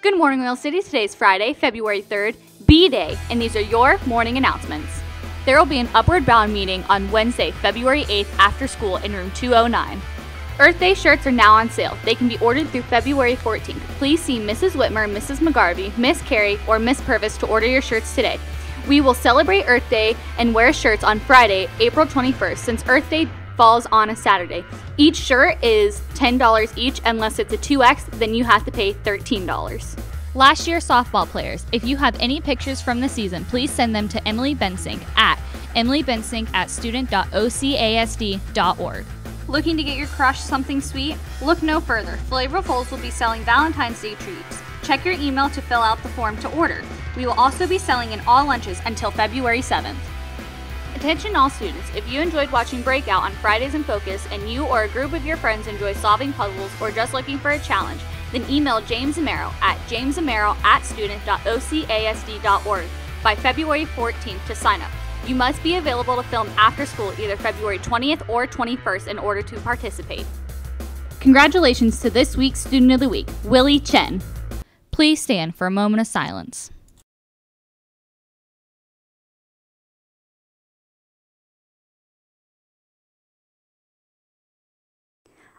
Good morning, Oil City. Today is Friday, February 3rd, B Day, and these are your morning announcements. There will be an Upward Bound meeting on Wednesday, February 8th after school in room 209. Earth Day shirts are now on sale. They can be ordered through February 14th. Please see Mrs. Whitmer, Mrs. McGarvey, Miss Carey, or Miss Purvis to order your shirts today. We will celebrate Earth Day and wear shirts on Friday, April 21st, since Earth Day falls on a Saturday. Each shirt is $10 each unless it's a 2X, then you have to pay $13. Last year softball players, if you have any pictures from the season, please send them to Emily Bensink at emilybensink at student.ocasd.org. Looking to get your crush something sweet? Look no further. Flavor Fools will be selling Valentine's Day treats. Check your email to fill out the form to order. We will also be selling in all lunches until February 7th. Attention all students, if you enjoyed watching Breakout on Fridays in Focus and you or a group of your friends enjoy solving puzzles or just looking for a challenge, then email James Amaro at jamesamaro at student.ocasd.org by February 14th to sign up. You must be available to film after school either February 20th or 21st in order to participate. Congratulations to this week's Student of the Week, Willie Chen. Please stand for a moment of silence.